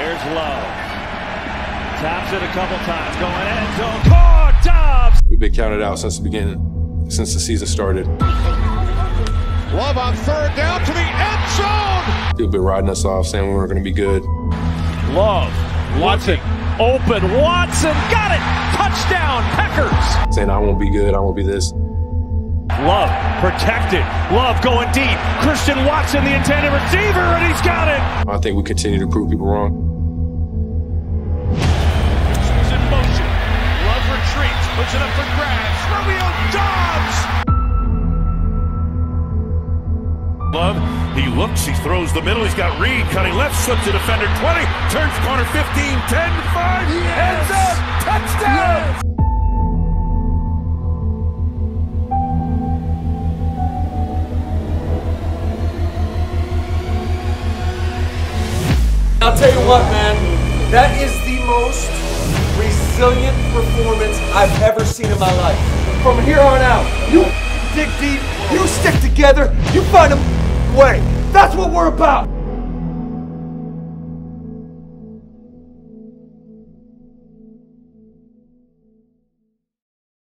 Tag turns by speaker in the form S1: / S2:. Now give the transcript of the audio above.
S1: Here's Love. Taps it a couple times. Going end zone. Caught. Doubs.
S2: We've been counted out since the beginning, since the season started.
S3: Love on third down to the end zone.
S2: People been riding us off, saying we weren't going to be good.
S1: Love. Watson. Open. Watson. Got it. Touchdown. Packers.
S2: Saying I won't be good, I won't be this.
S1: Love protected. Love going deep. Christian Watson, the intended receiver, and he's got it.
S2: I think we continue to prove people wrong.
S3: He's in motion. Love retreats. Puts it up for grabs. Romeo Doubs.
S4: Love, he looks, he throws the middle, he's got Reed cutting left, slips to defender 20, turns corner 15, 10, 5, ends up,
S5: tell you what, man, that is the most resilient performance I've ever seen in my life. From here on out, you dig deep, you stick together, you find a way. That's what we're about.